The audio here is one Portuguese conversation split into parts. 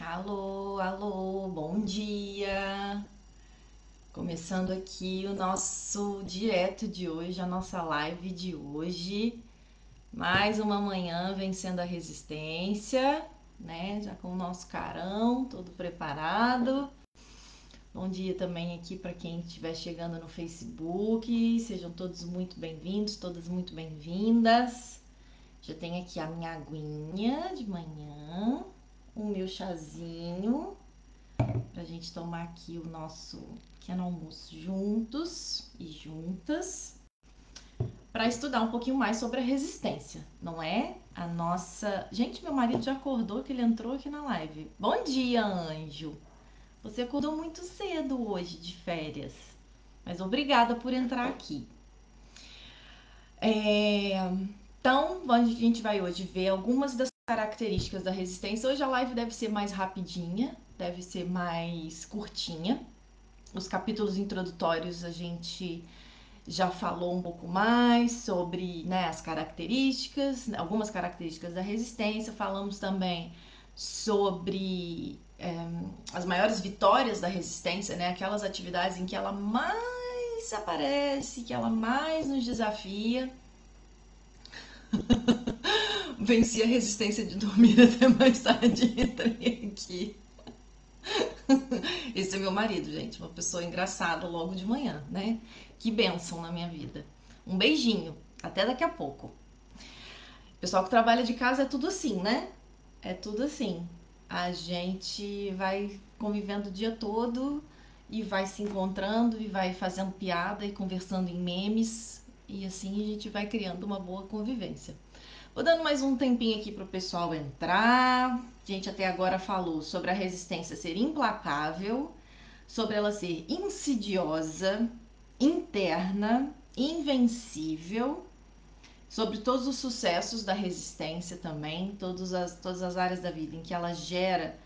Alô, alô, bom dia! Começando aqui o nosso direto de hoje, a nossa live de hoje. Mais uma manhã vencendo a resistência, né? Já com o nosso carão todo preparado. Bom dia também aqui para quem estiver chegando no Facebook. Sejam todos muito bem-vindos, todas muito bem-vindas. Já tenho aqui a minha aguinha de manhã o meu chazinho pra gente tomar aqui o nosso pequeno almoço juntos e juntas para estudar um pouquinho mais sobre a resistência, não é? A nossa. Gente, meu marido já acordou que ele entrou aqui na live. Bom dia, anjo. Você acordou muito cedo hoje de férias, mas obrigada por entrar aqui. É... Então, a gente vai hoje ver algumas das características da resistência. Hoje a live deve ser mais rapidinha, deve ser mais curtinha. Os capítulos introdutórios a gente já falou um pouco mais sobre né, as características, algumas características da resistência. Falamos também sobre é, as maiores vitórias da resistência, né? Aquelas atividades em que ela mais aparece, que ela mais nos desafia. Venci a resistência de dormir até mais tarde e entrei aqui. Esse é meu marido, gente, uma pessoa engraçada logo de manhã, né? Que bênção na minha vida. Um beijinho, até daqui a pouco. Pessoal que trabalha de casa é tudo assim, né? É tudo assim. A gente vai convivendo o dia todo e vai se encontrando e vai fazendo piada e conversando em memes e assim a gente vai criando uma boa convivência. Vou dando mais um tempinho aqui para o pessoal entrar. A gente até agora falou sobre a resistência ser implacável, sobre ela ser insidiosa, interna, invencível, sobre todos os sucessos da resistência também, todas as, todas as áreas da vida em que ela gera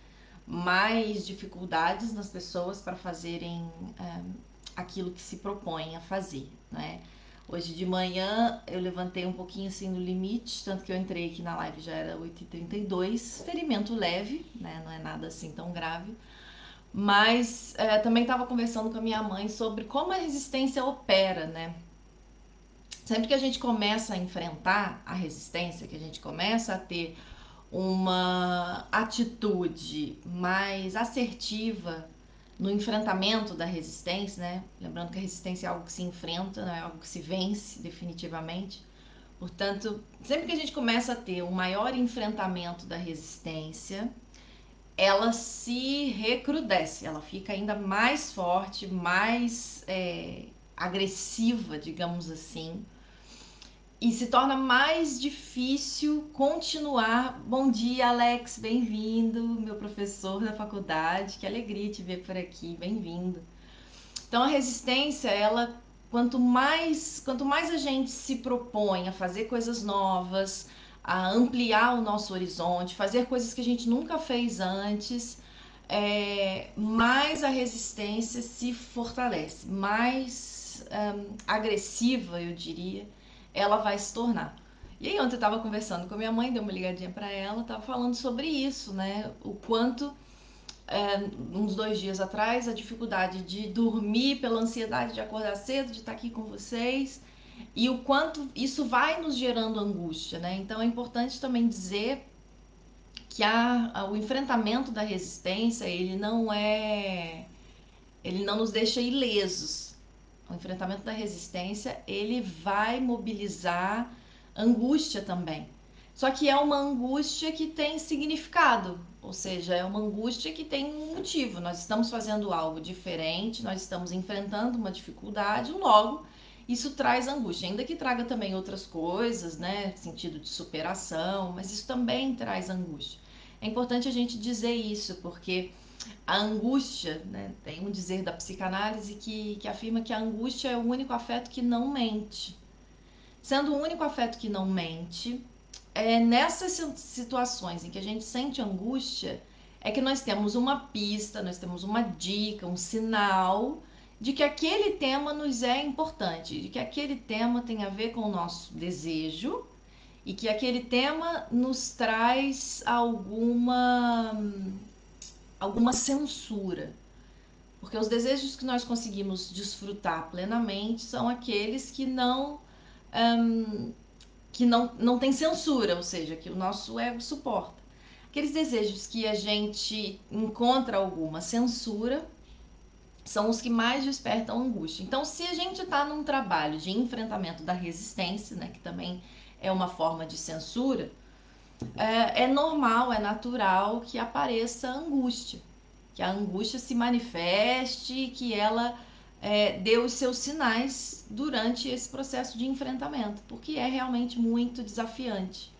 mais dificuldades nas pessoas para fazerem é, aquilo que se propõem a fazer, né? Hoje de manhã eu levantei um pouquinho assim no limite, tanto que eu entrei aqui na live já era 8h32. Ferimento leve, né? Não é nada assim tão grave. Mas é, também estava conversando com a minha mãe sobre como a resistência opera, né? Sempre que a gente começa a enfrentar a resistência, que a gente começa a ter uma atitude mais assertiva no enfrentamento da resistência, né? Lembrando que a resistência é algo que se enfrenta, não é algo que se vence definitivamente. Portanto, sempre que a gente começa a ter um maior enfrentamento da resistência, ela se recrudesce, ela fica ainda mais forte, mais é, agressiva, digamos assim, e se torna mais difícil continuar. Bom dia, Alex, bem-vindo, meu professor da faculdade. Que alegria te ver por aqui, bem-vindo. Então a resistência, ela quanto mais, quanto mais a gente se propõe a fazer coisas novas, a ampliar o nosso horizonte, fazer coisas que a gente nunca fez antes, é, mais a resistência se fortalece, mais um, agressiva, eu diria ela vai se tornar. E aí ontem eu estava conversando com a minha mãe, dei uma ligadinha para ela, estava falando sobre isso, né? O quanto é, uns dois dias atrás a dificuldade de dormir pela ansiedade de acordar cedo, de estar aqui com vocês e o quanto isso vai nos gerando angústia, né? Então é importante também dizer que a, a, o enfrentamento da resistência ele não é ele não nos deixa ilesos o enfrentamento da resistência, ele vai mobilizar angústia também. Só que é uma angústia que tem significado, ou seja, é uma angústia que tem um motivo. Nós estamos fazendo algo diferente, nós estamos enfrentando uma dificuldade, logo isso traz angústia, ainda que traga também outras coisas, né, sentido de superação, mas isso também traz angústia. É importante a gente dizer isso, porque a angústia, né? tem um dizer da psicanálise que, que afirma que a angústia é o único afeto que não mente. Sendo o único afeto que não mente, é nessas situações em que a gente sente angústia, é que nós temos uma pista, nós temos uma dica, um sinal de que aquele tema nos é importante, de que aquele tema tem a ver com o nosso desejo e que aquele tema nos traz alguma alguma censura. Porque os desejos que nós conseguimos desfrutar plenamente são aqueles que não um, que não, não tem censura, ou seja, que o nosso ego suporta. Aqueles desejos que a gente encontra alguma censura são os que mais despertam angústia. Então, se a gente está num trabalho de enfrentamento da resistência, né, que também é uma forma de censura, é, é normal, é natural que apareça angústia, que a angústia se manifeste, que ela é, dê os seus sinais durante esse processo de enfrentamento, porque é realmente muito desafiante.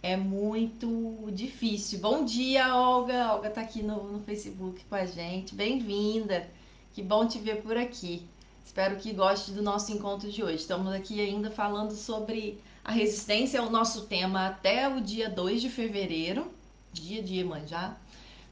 É muito difícil. Bom dia, Olga. Olga está aqui no, no Facebook com a gente. Bem-vinda. Que bom te ver por aqui. Espero que goste do nosso encontro de hoje. Estamos aqui ainda falando sobre a resistência, é o nosso tema até o dia 2 de fevereiro, dia de Iemanjá.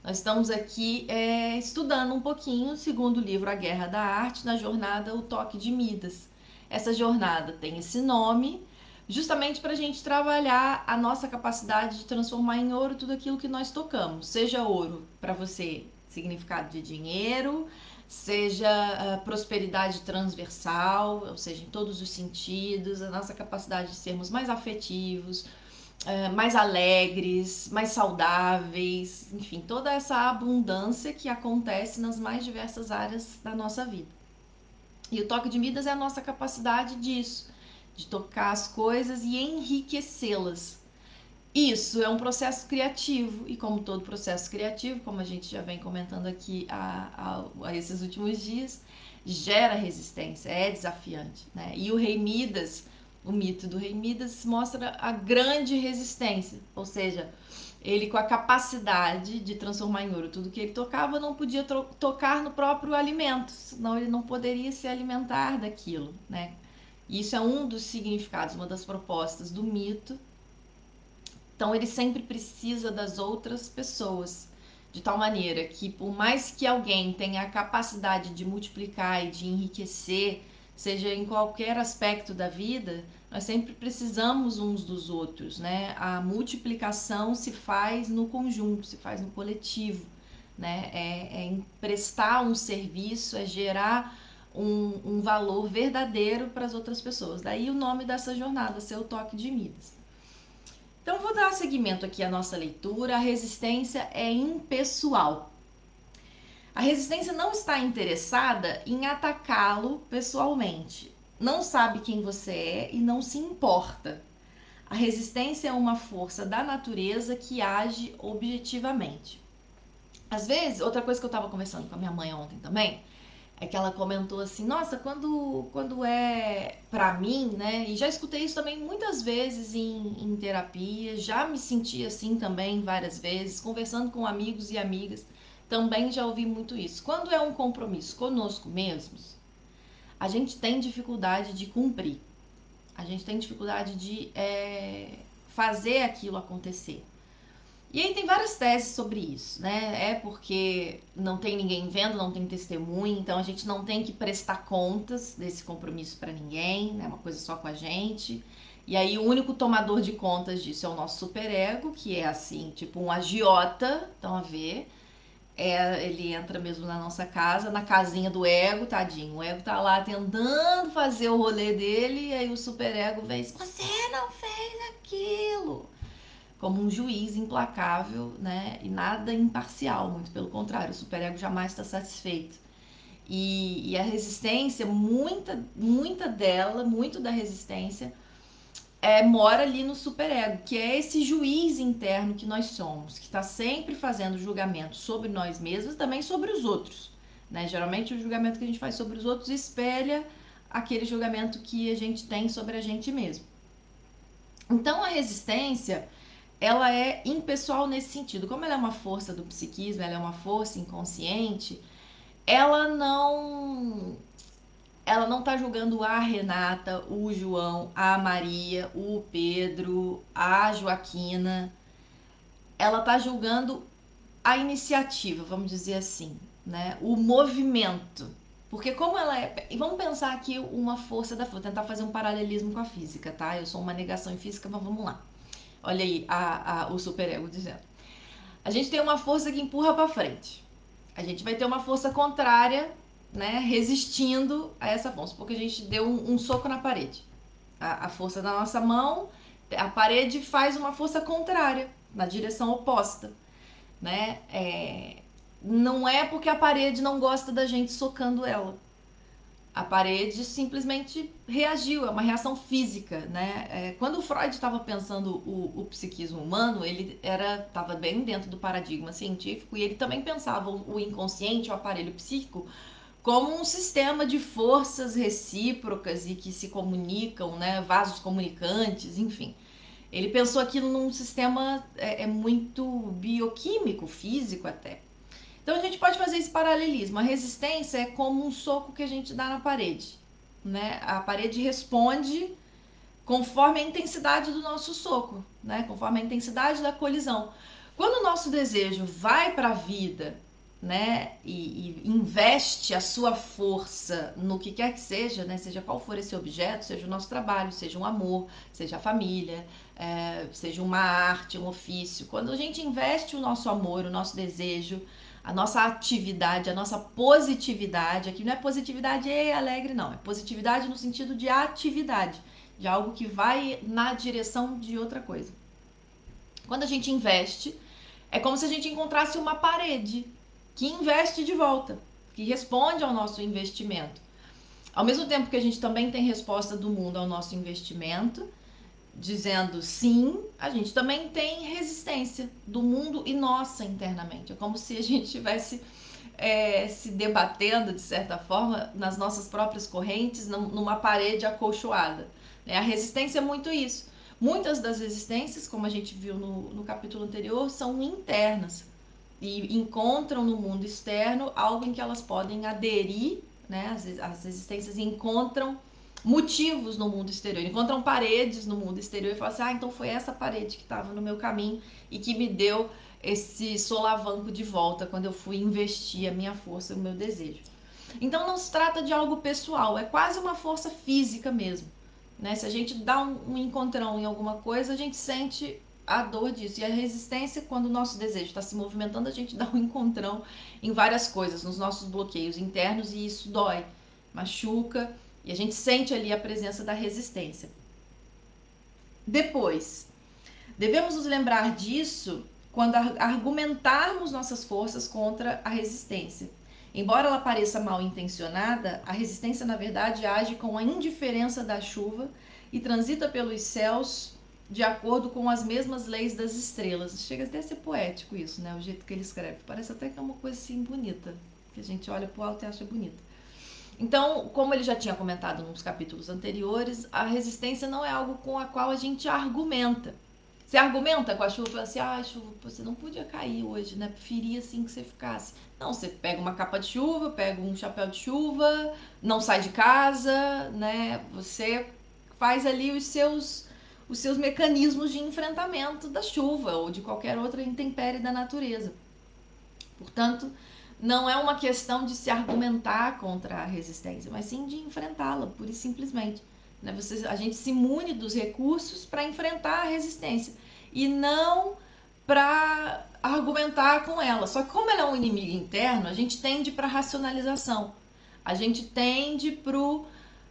Nós estamos aqui é, estudando um pouquinho o segundo livro, A Guerra da Arte, na jornada O Toque de Midas. Essa jornada tem esse nome justamente para a gente trabalhar a nossa capacidade de transformar em ouro tudo aquilo que nós tocamos. Seja ouro para você, significado de dinheiro, seja uh, prosperidade transversal, ou seja, em todos os sentidos, a nossa capacidade de sermos mais afetivos, uh, mais alegres, mais saudáveis, enfim, toda essa abundância que acontece nas mais diversas áreas da nossa vida. E o toque de Midas é a nossa capacidade disso, de tocar as coisas e enriquecê-las. Isso é um processo criativo, e como todo processo criativo, como a gente já vem comentando aqui a, a, a esses últimos dias, gera resistência, é desafiante. Né? E o Rei Midas, o mito do Rei Midas, mostra a grande resistência, ou seja, ele com a capacidade de transformar em ouro tudo que ele tocava, não podia tocar no próprio alimento, senão ele não poderia se alimentar daquilo, né? Isso é um dos significados, uma das propostas do mito. Então ele sempre precisa das outras pessoas, de tal maneira que por mais que alguém tenha a capacidade de multiplicar e de enriquecer, seja em qualquer aspecto da vida, nós sempre precisamos uns dos outros, né? A multiplicação se faz no conjunto, se faz no coletivo, né? É, é emprestar um serviço, é gerar um, um valor verdadeiro para as outras pessoas. Daí o nome dessa jornada, seu toque de Midas. Então, vou dar seguimento aqui à nossa leitura. A resistência é impessoal. A resistência não está interessada em atacá-lo pessoalmente. Não sabe quem você é e não se importa. A resistência é uma força da natureza que age objetivamente. Às vezes, outra coisa que eu estava conversando com a minha mãe ontem também, é que ela comentou assim: "Nossa, quando quando é para mim, né? E já escutei isso também muitas vezes em, em terapia, já me senti assim também várias vezes, conversando com amigos e amigas também já ouvi muito isso. Quando é um compromisso conosco mesmos, a gente tem dificuldade de cumprir. A gente tem dificuldade de é, fazer aquilo acontecer. E aí tem várias teses sobre isso, né? É porque não tem ninguém vendo, não tem testemunho, então a gente não tem que prestar contas desse compromisso para ninguém, né? Uma coisa só com a gente. E aí o único tomador de contas disso é o nosso superego, que é assim, tipo um agiota, estão a ver? é, ele entra mesmo na nossa casa, na casinha do ego, tadinho. O ego tá lá tentando fazer o rolê dele, e aí o superego vem você não fez aquilo. Como um juiz implacável, né? E nada imparcial, muito pelo contrário, o superego jamais está satisfeito. E, e a resistência, muita, muita dela, muito da resistência, é, mora ali no superego, que é esse juiz interno que nós somos, que está sempre fazendo julgamento sobre nós mesmos e também sobre os outros. Né? Geralmente o julgamento que a gente faz sobre os outros espelha aquele julgamento que a gente tem sobre a gente mesmo. Então a resistência ela é impessoal nesse sentido. Como ela é uma força do psiquismo, ela é uma força inconsciente, ela não ela não tá julgando a Renata, o João, a Maria, o Pedro, a Joaquina. Ela tá julgando a iniciativa, vamos dizer assim, né? O movimento. Porque como ela é. E vamos pensar aqui uma força da vou tentar fazer um paralelismo com a física, tá? Eu sou uma negação em física, mas vamos lá. Olha aí a, a, o superego dizendo. A gente tem uma força que empurra para frente. a gente vai ter uma força contrária, né, resistindo a essa força, porque a gente deu um, um soco na parede. A, a, força da nossa mão, a parede faz uma força contrária, na direção oposta, né? É, não é porque a parede não gosta da gente socando ela. A parede simplesmente reagiu, é uma reação física, né? É, quando Freud estava pensando o, o, psiquismo humano, ele era estava bem dentro do paradigma científico e ele também pensava o, o inconsciente, o aparelho psíquico, como um sistema de forças recíprocas e que se comunicam, né? Vasos comunicantes, enfim. Ele pensou aquilo num sistema é, é muito bioquímico, físico até. Então a gente pode fazer esse paralelismo. A resistência é como um soco que a gente dá na parede, né? A parede responde conforme a intensidade do nosso soco, né? Conforme a intensidade da colisão. Quando o nosso desejo vai para a vida, né, e, e, investe a sua força no que quer que seja, né, seja qual for esse objeto, seja o nosso trabalho, seja um amor, seja a família, é, seja uma arte, um ofício. Quando a gente investe o nosso amor, o nosso desejo, a nossa atividade, a nossa positividade. Aqui não é positividade e alegre, não. É positividade no sentido de atividade, de algo que vai na direção de outra coisa. Quando a gente investe, é como se a gente encontrasse uma parede que investe de volta, que responde ao nosso investimento. Ao mesmo tempo que a gente também tem resposta do mundo ao nosso investimento, dizendo sim, a gente também tem resistência do mundo e nossa internamente. É como se a gente estivesse é, se debatendo, de certa forma, nas nossas próprias correntes, numa parede acolchoada. Né? A resistência é muito isso. Muitas das resistências, como a gente viu no, no capítulo anterior, são internas e encontram no mundo externo algo em que elas podem aderir, né? As, as resistências encontram motivos no mundo exterior, encontram paredes no mundo exterior e falam assim: ah, então foi essa parede que estava no meu caminho e que me deu esse solavanco de volta quando eu fui investir a minha força, o meu desejo. Então não se trata de algo pessoal, é quase uma força física mesmo. Né? Se a gente dá um, um encontrão em alguma coisa, a gente sente a dor disso. E a resistência, quando o nosso desejo está se movimentando, a gente dá um encontrão em várias coisas, nos nossos bloqueios internos, e isso dói, machuca e a gente sente ali a presença da resistência. Depois, devemos nos lembrar disso quando argumentarmos nossas forças contra a resistência. Embora ela pareça mal intencionada, a resistência na verdade age com a indiferença da chuva e transita pelos céus de acordo com as mesmas leis das estrelas. Chega até a ser poético isso, né? O jeito que ele escreve. Parece até que é uma coisa assim bonita, que a gente olha pro alto e acha bonita. Então, como ele já tinha comentado nos capítulos anteriores, a resistência não é algo com a qual a gente argumenta. Você argumenta com a chuva, fala assim, ah, chuva, você não podia cair hoje, né? Preferia assim que você ficasse. Não, você pega uma capa de chuva, pega um chapéu de chuva, não sai de casa, né? Você faz ali os seus os seus mecanismos de enfrentamento da chuva ou de qualquer outra intempérie da natureza. Portanto, não é uma questão de se argumentar contra a resistência, mas sim de enfrentá-la, pura e simplesmente. Né? Você, a gente se imune dos recursos para enfrentar a resistência e não para argumentar com ela. Só que como ela é um inimigo interno, a gente tende para racionalização. A gente tende para o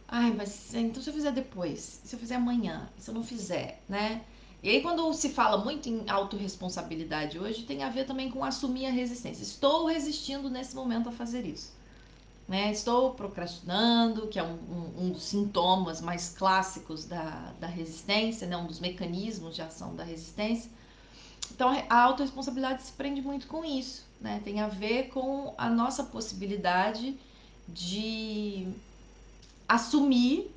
ai, mas então se eu fizer depois, se eu fizer amanhã, se eu não fizer, né? E aí, quando se fala muito em autorresponsabilidade hoje, tem a ver também com assumir a resistência. Estou resistindo nesse momento a fazer isso. Né? Estou procrastinando, que é um, um, um, dos sintomas mais clássicos da, da resistência, né? um dos mecanismos de ação da resistência. Então, a autorresponsabilidade se prende muito com isso. Né? Tem a ver com a nossa possibilidade de assumir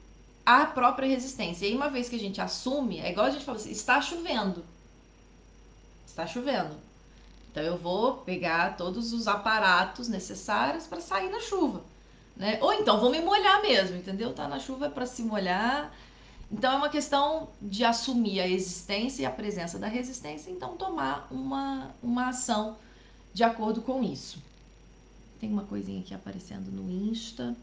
a própria resistência. E aí, uma vez que a gente assume, é igual a gente falou assim: está chovendo. Está chovendo. Então eu vou pegar todos os aparatos necessários para sair na chuva. Né? Ou então vou me molhar mesmo, entendeu? Tá na chuva é para se molhar. Então é uma questão de assumir a existência e a presença da resistência, então tomar uma, uma ação de acordo com isso. Tem uma coisinha aqui aparecendo no Insta.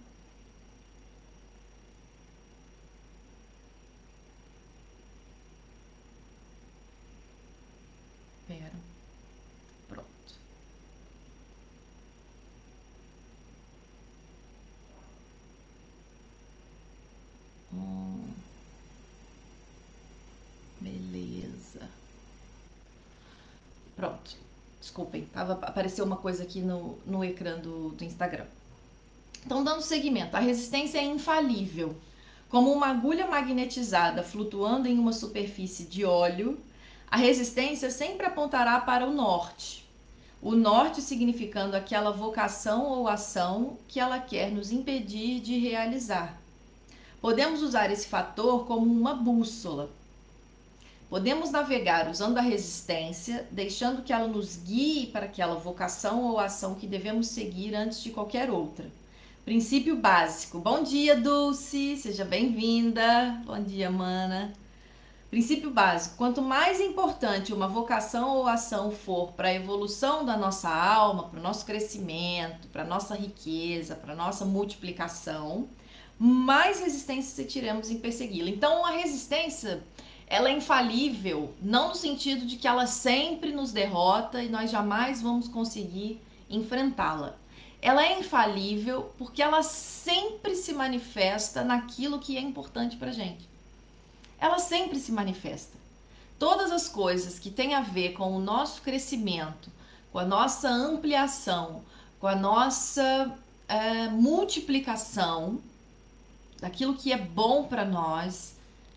recupero. Pronto. Hum. Beleza. Pronto. Desculpem, tava, apareceu uma coisa aqui no, no ecrã do, do Instagram. Então, dando seguimento, a resistência é infalível. Como uma agulha magnetizada flutuando em uma superfície de óleo, a resistência sempre apontará para o norte. O norte significando aquela vocação ou ação que ela quer nos impedir de realizar. Podemos usar esse fator como uma bússola. Podemos navegar usando a resistência, deixando que ela nos guie para aquela vocação ou ação que devemos seguir antes de qualquer outra. Princípio básico. Bom dia, Dulce, seja bem-vinda. Bom dia, mana. Princípio básico: quanto mais importante uma vocação ou ação for para a evolução da nossa alma, para o nosso crescimento, para a nossa riqueza, para a nossa multiplicação, mais resistência sentiremos em persegui-la. Então, a resistência ela é infalível, não no sentido de que ela sempre nos derrota e nós jamais vamos conseguir enfrentá-la. Ela é infalível porque ela sempre se manifesta naquilo que é importante para gente. Ela sempre se manifesta. Todas as coisas que têm a ver com o nosso crescimento, com a nossa ampliação, com a nossa é, multiplicação, daquilo que é bom para nós,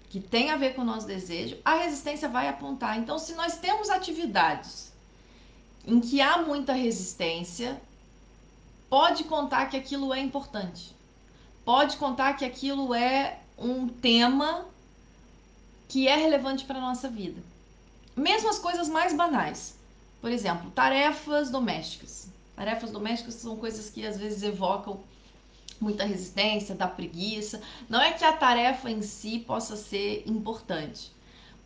que tem a ver com o nosso desejo, a resistência vai apontar. Então, se nós temos atividades em que há muita resistência, pode contar que aquilo é importante. Pode contar que aquilo é um tema que é relevante para a nossa vida. Mesmo as coisas mais banais. Por exemplo, tarefas domésticas. Tarefas domésticas são coisas que às vezes evocam muita resistência, da preguiça. Não é que a tarefa em si possa ser importante,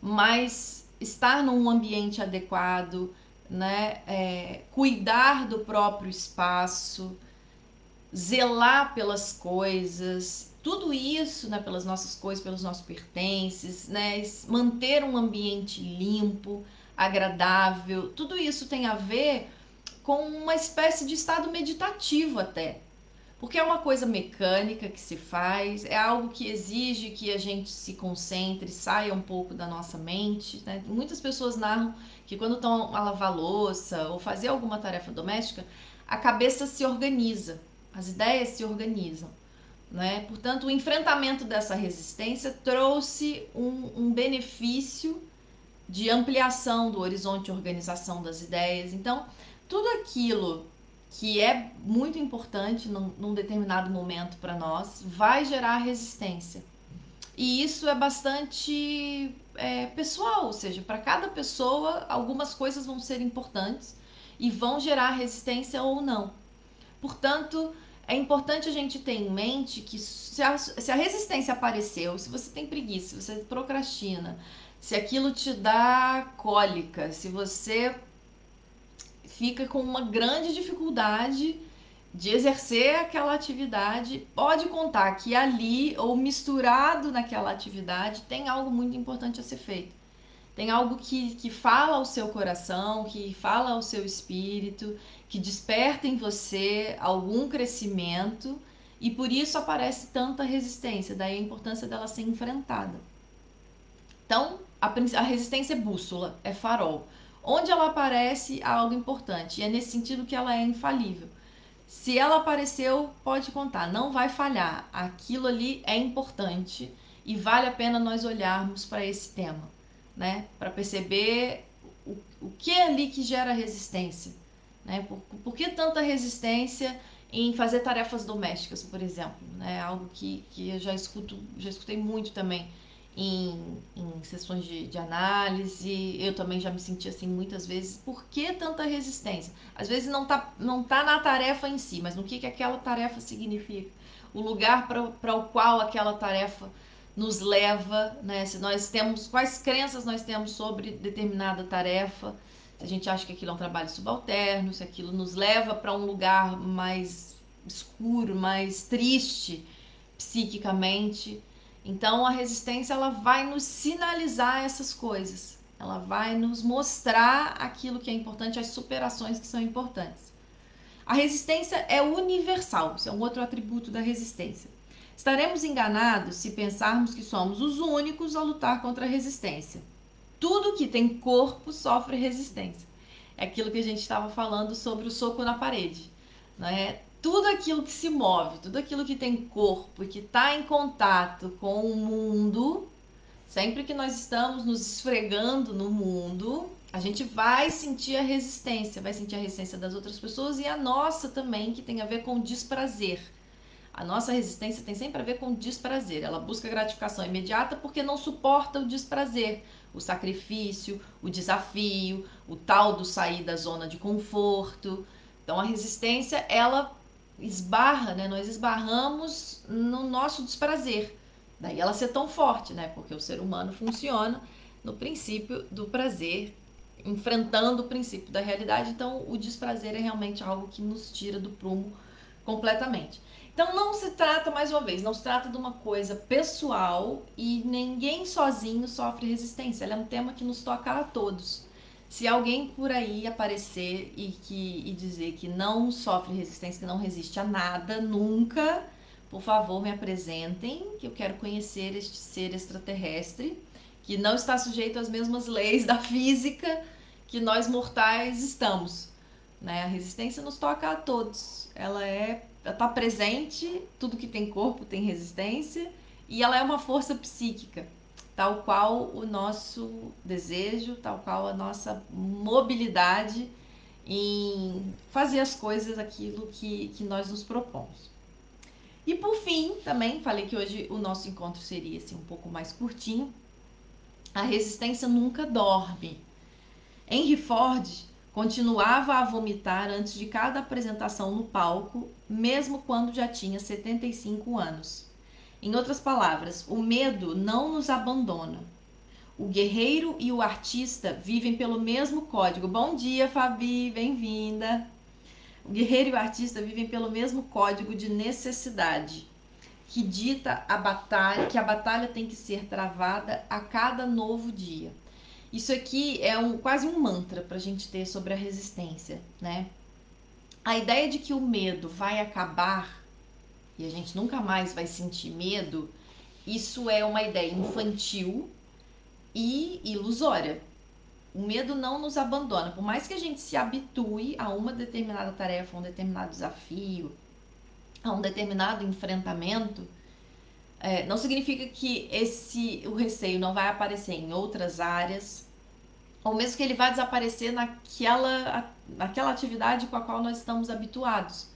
mas estar num ambiente adequado, né, é, cuidar do próprio espaço, zelar pelas coisas, tudo isso, né, pelas nossas coisas, pelos nossos pertences, né, manter um ambiente limpo, agradável, tudo isso tem a ver com uma espécie de estado meditativo até, porque é uma coisa mecânica que se faz, é algo que exige que a gente se concentre, saia um pouco da nossa mente. Né? Muitas pessoas narram que quando estão a lavar louça ou fazer alguma tarefa doméstica, a cabeça se organiza, as ideias se organizam. Né? Portanto, o enfrentamento dessa resistência trouxe um, um benefício de ampliação do horizonte de organização das ideias. Então, tudo aquilo que é muito importante num, num determinado momento para nós, vai gerar resistência. E isso é bastante é, pessoal, ou seja, para cada pessoa, algumas coisas vão ser importantes e vão gerar resistência ou não. Portanto, é importante a gente ter em mente que se a, se a resistência apareceu, se você tem preguiça, se você procrastina, se aquilo te dá cólica, se você fica com uma grande dificuldade de exercer aquela atividade, pode contar que ali ou misturado naquela atividade tem algo muito importante a ser feito. Tem algo que, que fala ao seu coração, que fala ao seu espírito, que desperta em você algum crescimento e por isso aparece tanta resistência. Daí a importância dela ser enfrentada. Então, a, a resistência é bússola, é farol. Onde ela aparece, há algo importante. E é nesse sentido que ela é infalível. Se ela apareceu, pode contar, não vai falhar. Aquilo ali é importante e vale a pena nós olharmos para esse tema, né? Para perceber o, o que é ali que gera resistência, né? Por, por que tanta resistência em fazer tarefas domésticas, por exemplo, né? Algo que, que eu já escuto, já escutei muito também em, em sessões de, de, análise. Eu também já me senti assim muitas vezes. Por que tanta resistência? Às vezes não tá, não tá na tarefa em si, mas no que, que aquela tarefa significa. O lugar para o qual aquela tarefa nos leva, né? Se nós temos, quais crenças nós temos sobre determinada tarefa, se a gente acha que aquilo é um trabalho subalterno, se aquilo nos leva para um lugar mais escuro, mais triste psiquicamente. Então a resistência ela vai nos sinalizar essas coisas. Ela vai nos mostrar aquilo que é importante, as superações que são importantes. A resistência é universal, isso é um outro atributo da resistência. Estaremos enganados se pensarmos que somos os únicos a lutar contra a resistência. Tudo que tem corpo sofre resistência. é aquilo que a gente estava falando sobre o soco na parede. Né? Tudo aquilo que se move, tudo aquilo que tem corpo e que está em contato com o mundo, sempre que nós estamos nos esfregando no mundo, a gente vai sentir a resistência, vai sentir a resistência das outras pessoas e a nossa também, que tem a ver com desprazer. A nossa resistência tem sempre a ver com desprazer. Ela busca gratificação imediata porque não suporta o desprazer, o sacrifício, o desafio, o tal do sair da zona de conforto. Então a resistência, ela esbarra, né? Nós esbarramos no nosso desprazer. Daí ela ser tão forte, né? Porque o ser humano funciona no princípio do prazer enfrentando o princípio da realidade. Então, o desprazer é realmente algo que nos tira do prumo completamente. Então, não se trata, mais uma vez, não se trata de uma coisa pessoal e ninguém sozinho sofre resistência. Ela é um tema que nos toca a todos. Se alguém por aí aparecer e, que, e dizer que não sofre resistência, que não resiste a nada, nunca, por favor, me apresentem, que eu quero conhecer este ser extraterrestre, que não está sujeito às mesmas leis da física que nós mortais estamos. Né? A resistência nos toca a todos. Ela é está presente, tudo que tem corpo tem resistência e ela é uma força psíquica, tal qual o nosso desejo, tal qual a nossa mobilidade em fazer as coisas aquilo que, que nós nos propomos. E por fim, também falei que hoje o nosso encontro seria assim, um pouco mais curtinho. A resistência nunca dorme. Henry Ford continuava a vomitar antes de cada apresentação no palco, mesmo quando já tinha 75 anos. Em outras palavras, o medo não nos abandona. O guerreiro e o artista vivem pelo mesmo código. Bom dia, Fabi, bem-vinda. O guerreiro e o artista vivem pelo mesmo código de necessidade, que dita a batalha, que a batalha tem que ser travada a cada novo dia. Isso aqui é um, quase um mantra para a gente ter sobre a resistência, né? A ideia de que o medo vai acabar e a gente nunca mais vai sentir medo, isso é uma ideia infantil e ilusória. O medo não nos abandona, por mais que a gente se habitue a uma determinada tarefa, a um determinado desafio, a um determinado enfrentamento, é, não significa que esse o receio não vai aparecer em outras áreas, ou mesmo que ele vá desaparecer naquela, naquela atividade com a qual nós estamos habituados.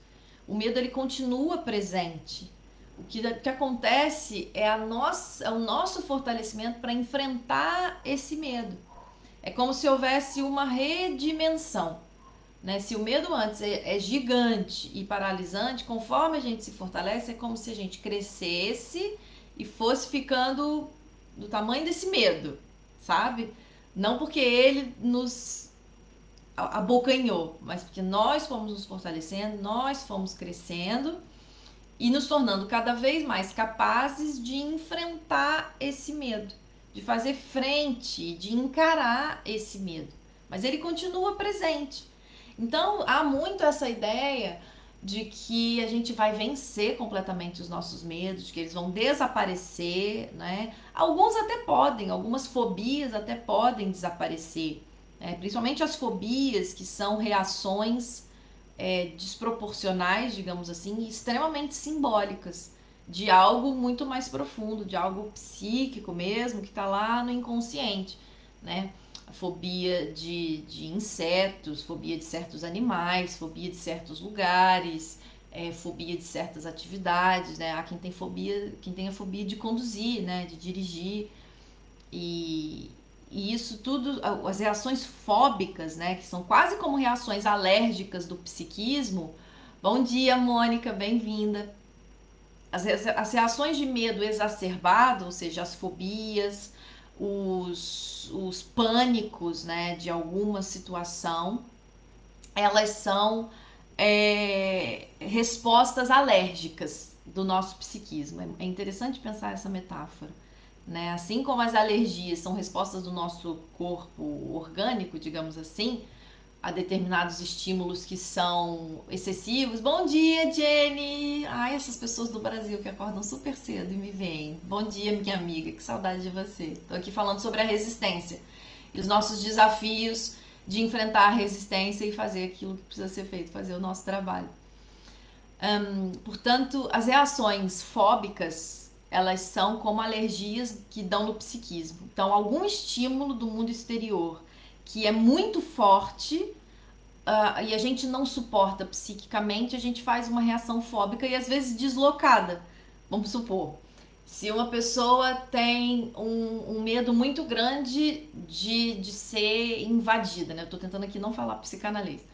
O medo ele continua presente. O que, que acontece é, a nossa, é o nosso fortalecimento para enfrentar esse medo. É como se houvesse uma redimensão. Né? Se o medo antes é, é gigante e paralisante, conforme a gente se fortalece, é como se a gente crescesse e fosse ficando do tamanho desse medo, sabe? Não porque ele nos abocanhou, mas porque nós fomos nos fortalecendo, nós fomos crescendo e nos tornando cada vez mais capazes de enfrentar esse medo, de fazer frente, de encarar esse medo. Mas ele continua presente. Então há muito essa ideia de que a gente vai vencer completamente os nossos medos, que eles vão desaparecer, né? Alguns até podem, algumas fobias até podem desaparecer, né? principalmente as fobias que são reações é, desproporcionais, digamos assim, extremamente simbólicas de algo muito mais profundo, de algo psíquico mesmo, que está lá no inconsciente, né? Fobia de, de insetos, fobia de certos animais, fobia de certos lugares, é, fobia de certas atividades, né? Há quem tem fobia, quem tem a fobia de conduzir, né? De dirigir. E, e isso tudo, as reações fóbicas, né? Que são quase como reações alérgicas do psiquismo. Bom dia, Mônica, bem-vinda. As, as reações de medo exacerbado, ou seja, as fobias, os, os pânicos né, de alguma situação, elas são é, respostas alérgicas do nosso psiquismo. É, interessante pensar essa metáfora. Né? Assim como as alergias são respostas do nosso corpo orgânico, digamos assim, a determinados estímulos que são excessivos. Bom dia, Jenny! Ai, essas pessoas do Brasil que acordam super cedo e me veem. Bom dia, minha amiga, que saudade de você. Estou aqui falando sobre a resistência e os nossos desafios de enfrentar a resistência e fazer aquilo que precisa ser feito, fazer o nosso trabalho. Um, portanto, as reações fóbicas elas são como alergias que dão no psiquismo. Então, algum estímulo do mundo exterior que é muito forte uh, e a gente não suporta psiquicamente, a gente faz uma reação fóbica e às vezes deslocada. Vamos supor, se uma pessoa tem um, um medo muito grande de, de ser invadida, né? Eu tô tentando aqui não falar psicanalista,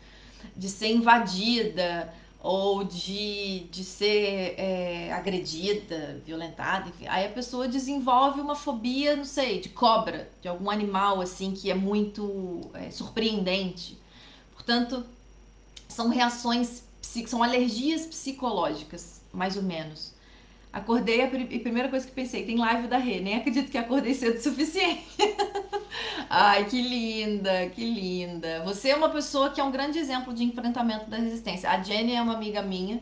de ser invadida ou de, de ser é, agredida, violentada, enfim. Aí a pessoa desenvolve uma fobia, não sei, de cobra, de algum animal assim que é muito é, surpreendente. Portanto, são reações, são alergias psicológicas, mais ou menos. Acordei a, a primeira coisa que pensei, tem live da Rê, nem acredito que acordei cedo o suficiente. Ai, que linda, que linda. Você é uma pessoa que é um grande exemplo de enfrentamento da resistência. A Jenny é uma amiga minha.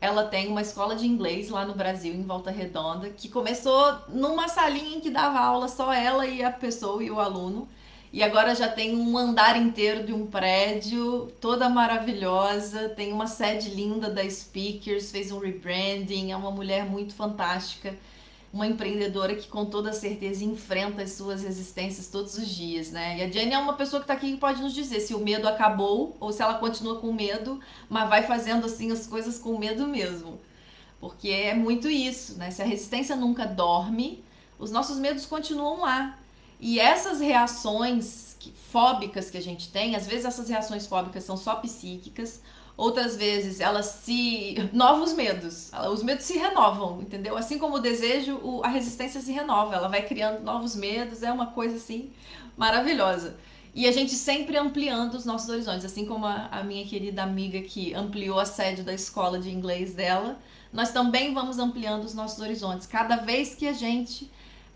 Ela tem uma escola de inglês lá no Brasil, em Volta Redonda, que começou numa salinha em que dava aula só ela e a pessoa e o aluno. E agora já tem um andar inteiro de um prédio, toda maravilhosa, tem uma sede linda da Speakers, fez um rebranding, é uma mulher muito fantástica, uma empreendedora que com toda certeza enfrenta as suas resistências todos os dias, né? E a Jenny é uma pessoa que está aqui que pode nos dizer se o medo acabou ou se ela continua com medo, mas vai fazendo assim as coisas com medo mesmo. Porque é muito isso, né? Se a resistência nunca dorme, os nossos medos continuam lá. E essas reações fóbicas que a gente tem, às vezes essas reações fóbicas são só psíquicas, outras vezes elas se. novos medos. Os medos se renovam, entendeu? Assim como o desejo, a resistência se renova, ela vai criando novos medos, é uma coisa assim maravilhosa. E a gente sempre ampliando os nossos horizontes, assim como a, a minha querida amiga que ampliou a sede da escola de inglês dela, nós também vamos ampliando os nossos horizontes. Cada vez que a gente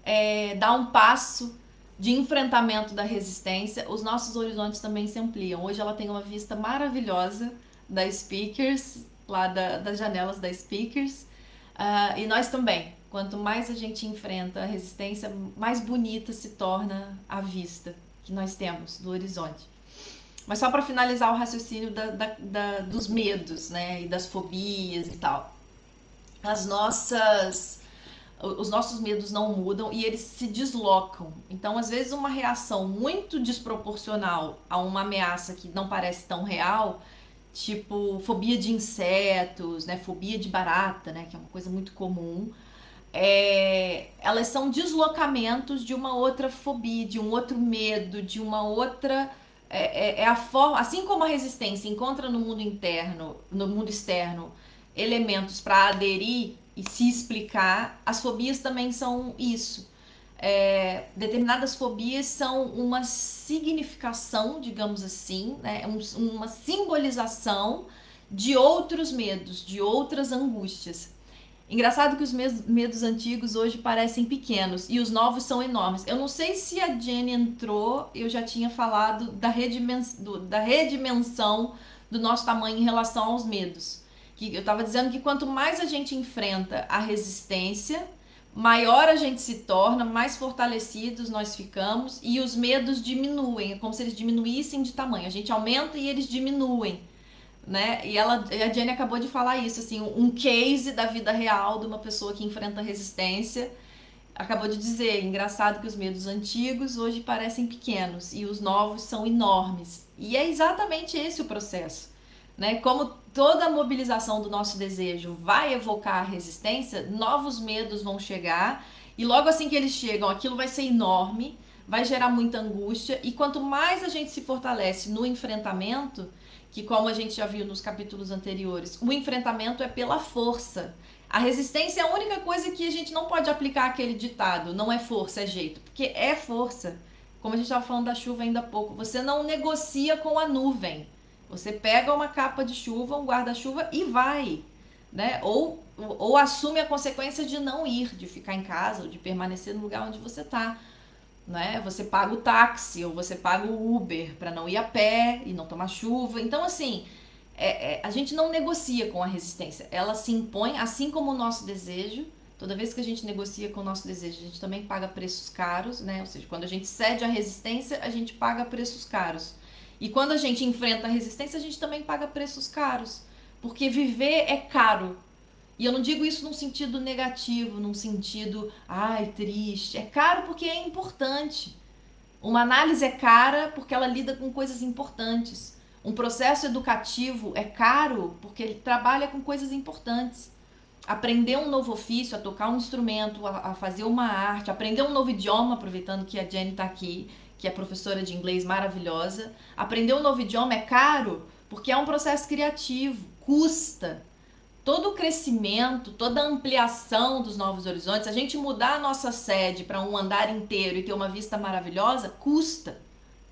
é, dá um passo de enfrentamento da resistência, os nossos horizontes também se ampliam. Hoje ela tem uma vista maravilhosa da Speakers, lá da, das janelas da Speakers, uh, e nós também. Quanto mais a gente enfrenta a resistência, mais bonita se torna a vista que nós temos do horizonte. Mas só para finalizar o raciocínio da, da, da, dos medos, né, e das fobias e tal. As nossas os nossos medos não mudam e eles se deslocam. Então, às vezes, uma reação muito desproporcional a uma ameaça que não parece tão real, tipo fobia de insetos, né, fobia de barata, né, que é uma coisa muito comum, é, elas são deslocamentos de uma outra fobia, de um outro medo, de uma outra é, é, é a forma, assim como a resistência encontra no mundo interno, no mundo externo, elementos para aderir e se explicar, as fobias também são isso. É, determinadas fobias são uma significação, digamos assim, né? Um, uma simbolização de outros medos, de outras angústias. Engraçado que os medos antigos hoje parecem pequenos e os novos são enormes. Eu não sei se a Jenny entrou, eu já tinha falado da, redimensão, da redimensão do nosso tamanho em relação aos medos que eu estava dizendo que quanto mais a gente enfrenta a resistência, maior a gente se torna, mais fortalecidos nós ficamos e os medos diminuem, é como se eles diminuíssem de tamanho. A gente aumenta e eles diminuem, né? E ela, a Jenny acabou de falar isso, assim, um case da vida real de uma pessoa que enfrenta resistência. Acabou de dizer, engraçado que os medos antigos hoje parecem pequenos e os novos são enormes. E é exatamente esse o processo né? Como toda mobilização do nosso desejo vai evocar a resistência, novos medos vão chegar e logo assim que eles chegam, aquilo vai ser enorme, vai gerar muita angústia e quanto mais a gente se fortalece no enfrentamento, que como a gente já viu nos capítulos anteriores, o enfrentamento é pela força. A resistência é a única coisa que a gente não pode aplicar aquele ditado, não é força, é jeito, porque é força. Como a gente estava falando da chuva ainda há pouco, você não negocia com a nuvem. Você pega uma capa de chuva, um guarda-chuva e vai, né? Ou, ou assume a consequência de não ir, de ficar em casa, ou de permanecer no lugar onde você está. Né? Você paga o táxi ou você paga o Uber para não ir a pé e não tomar chuva. Então, assim, é, é, a gente não negocia com a resistência. Ela se impõe, assim como o nosso desejo. Toda vez que a gente negocia com o nosso desejo, a gente também paga preços caros, né? Ou seja, quando a gente cede à resistência, a gente paga preços caros. E quando a gente enfrenta a resistência, a gente também paga preços caros. Porque viver é caro. E eu não digo isso num sentido negativo, num sentido, ai, triste. É caro porque é importante. Uma análise é cara porque ela lida com coisas importantes. Um processo educativo é caro porque ele trabalha com coisas importantes. Aprender um novo ofício, a tocar um instrumento, a, a fazer uma arte, aprender um novo idioma, aproveitando que a Jenny está aqui, que é professora de inglês maravilhosa. Aprender um novo idioma é caro porque é um processo criativo, custa. Todo o crescimento, toda a ampliação dos novos horizontes, a gente mudar a nossa sede para um andar inteiro e ter uma vista maravilhosa, custa.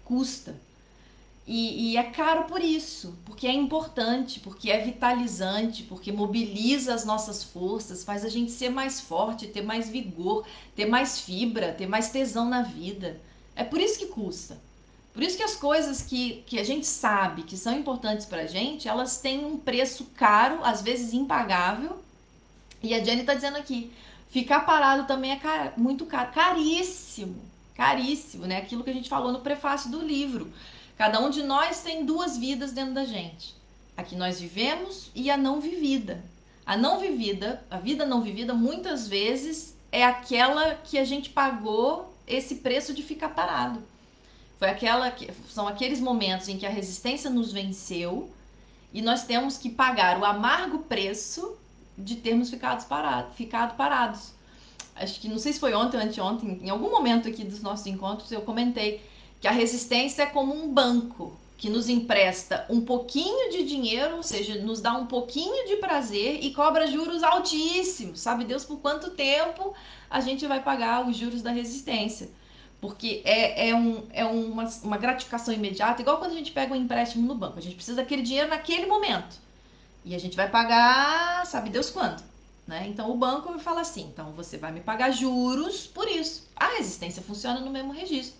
Custa. E, e, é caro por isso, porque é importante, porque é vitalizante, porque mobiliza as nossas forças, faz a gente ser mais forte, ter mais vigor, ter mais fibra, ter mais tesão na vida. É por isso que custa. Por isso que as coisas que, que a gente sabe que são importantes pra gente, elas têm um preço caro, às vezes impagável. E a Jenny tá dizendo aqui, ficar parado também é car muito caro, caríssimo, caríssimo, né? Aquilo que a gente falou no prefácio do livro. Cada um de nós tem duas vidas dentro da gente. A que nós vivemos e a não vivida. A não vivida, a vida não vivida, muitas vezes é aquela que a gente pagou esse preço de ficar parado. Foi aquela que são aqueles momentos em que a resistência nos venceu e nós temos que pagar o amargo preço de termos ficado, parado, ficado parados. Acho que não sei se foi ontem ou anteontem, em algum momento aqui dos nossos encontros eu comentei que a resistência é como um banco que nos empresta um pouquinho de dinheiro, ou seja, nos dá um pouquinho de prazer e cobra juros altíssimos. Sabe Deus por quanto tempo a gente vai pagar os juros da resistência? Porque é, é, um, é uma, uma gratificação imediata, igual quando a gente pega um empréstimo no banco. A gente precisa daquele dinheiro naquele momento. E a gente vai pagar, sabe Deus quando. Né? Então o banco fala assim: então você vai me pagar juros por isso. A resistência funciona no mesmo registro.